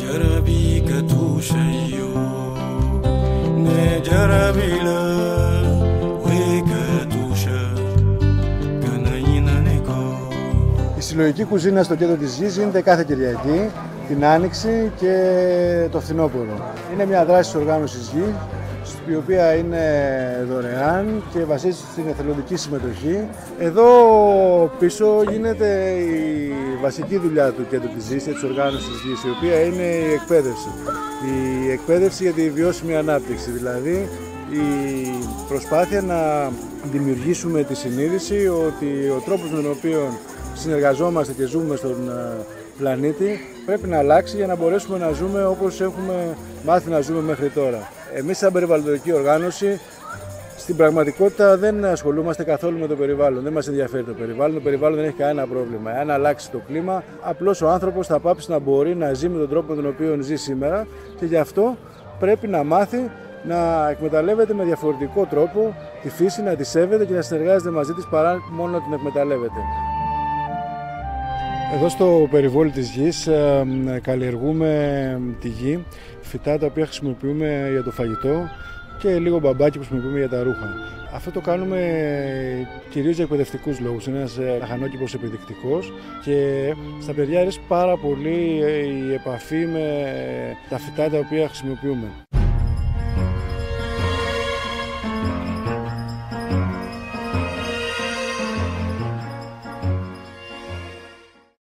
جربي كتوشيو نجربي Η συλλογική κουζίνα στο κέντρο της γης γίνεται κάθε Κυριακή, την Άνοιξη και το Φθινόπωρο. Είναι μια δράση της οργάνωσης γη, η οποία είναι δωρεάν και βασίζεται στην εθελοντική συμμετοχή. Εδώ πίσω γίνεται η βασική δουλειά του κέντρου της γης, της οργάνωσης της γης, η οποία είναι η εκπαίδευση. Η εκπαίδευση για τη βιώσιμη ανάπτυξη, δηλαδή η προσπάθεια να δημιουργήσουμε τη συνείδηση ότι ο τρόπος με τον οποίο συνεργαζόμαστε και ζούμε στον ε, πλανήτη πρέπει να αλλάξει για να μπορέσουμε να ζούμε όπως έχουμε μάθει να ζούμε μέχρι τώρα. Εμείς σαν περιβαλλοντική οργάνωση στην πραγματικότητα δεν ασχολούμαστε καθόλου με το περιβάλλον. Δεν μας ενδιαφέρει το περιβάλλον. Το περιβάλλον δεν έχει κανένα πρόβλημα. Αν αλλάξει το κλίμα, απλώς ο άνθρωπος θα πάψει να μπορεί να ζει με τον τρόπο τον οποίο ζει σήμερα και γι' αυτό πρέπει να μάθει να εκμεταλλεύεται με διαφορετικό τρόπο τη φύση, να τη σέβεται και να συνεργάζεται μαζί της παρά μόνο να την εκμεταλλεύεται. Εδώ στο περιβόλι της γης ε, καλλιεργούμε τη γη, φυτά τα οποία χρησιμοποιούμε για το φαγητό και λίγο μπαμπάκι που χρησιμοποιούμε για τα ρούχα. Αυτό το κάνουμε κυρίως για εκπαιδευτικούς λόγους. Είναι ένας ε, λαχανόκηπος επιδεικτικός και στα παιδιά αρέσει πάρα πολύ η επαφή με τα φυτά τα οποία χρησιμοποιούμε.